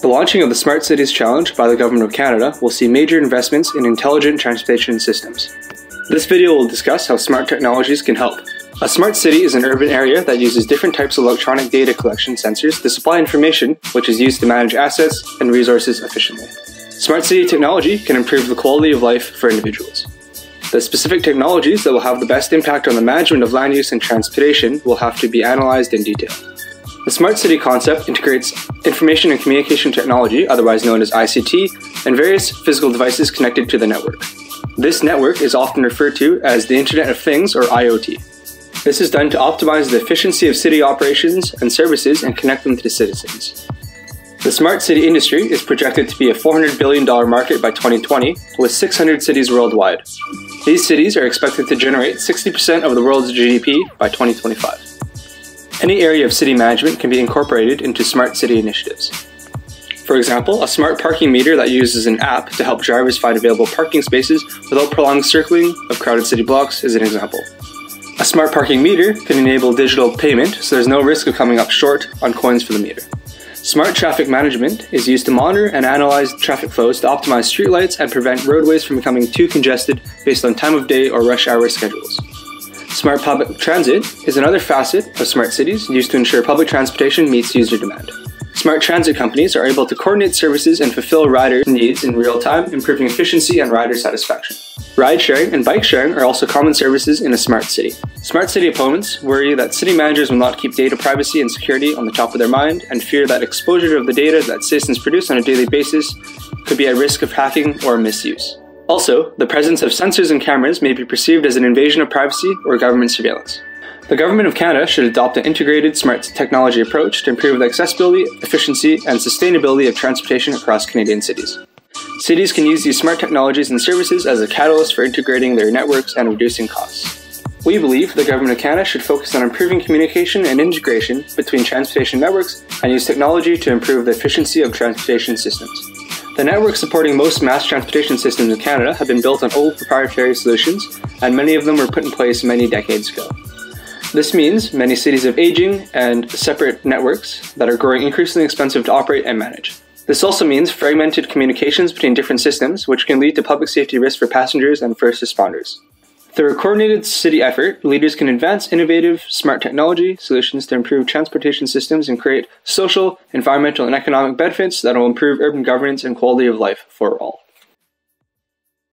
The launching of the Smart Cities Challenge by the Government of Canada will see major investments in intelligent transportation systems. This video will discuss how smart technologies can help. A smart city is an urban area that uses different types of electronic data collection sensors to supply information which is used to manage assets and resources efficiently. Smart city technology can improve the quality of life for individuals. The specific technologies that will have the best impact on the management of land use and transportation will have to be analyzed in detail. The smart city concept integrates information and communication technology, otherwise known as ICT, and various physical devices connected to the network. This network is often referred to as the Internet of Things or IoT. This is done to optimize the efficiency of city operations and services and connect them to the citizens. The smart city industry is projected to be a $400 billion market by 2020, with 600 cities worldwide. These cities are expected to generate 60% of the world's GDP by 2025. Any area of city management can be incorporated into smart city initiatives. For example, a smart parking meter that uses an app to help drivers find available parking spaces without prolonged circling of crowded city blocks is an example. A smart parking meter can enable digital payment so there's no risk of coming up short on coins for the meter. Smart traffic management is used to monitor and analyze traffic flows to optimize streetlights and prevent roadways from becoming too congested based on time of day or rush hour schedules. Smart public transit is another facet of smart cities used to ensure public transportation meets user demand. Smart transit companies are able to coordinate services and fulfill rider needs in real time, improving efficiency and rider satisfaction. Ride sharing and bike sharing are also common services in a smart city. Smart city opponents worry that city managers will not keep data privacy and security on the top of their mind and fear that exposure of the data that citizens produce on a daily basis could be at risk of hacking or misuse. Also, the presence of sensors and cameras may be perceived as an invasion of privacy or government surveillance. The Government of Canada should adopt an integrated smart technology approach to improve the accessibility, efficiency, and sustainability of transportation across Canadian cities. Cities can use these smart technologies and services as a catalyst for integrating their networks and reducing costs. We believe the Government of Canada should focus on improving communication and integration between transportation networks and use technology to improve the efficiency of transportation systems. The networks supporting most mass transportation systems in Canada have been built on old proprietary solutions, and many of them were put in place many decades ago. This means many cities have aging and separate networks that are growing increasingly expensive to operate and manage. This also means fragmented communications between different systems, which can lead to public safety risks for passengers and first responders. Through a coordinated city effort, leaders can advance innovative, smart technology solutions to improve transportation systems and create social, environmental, and economic benefits that will improve urban governance and quality of life for all.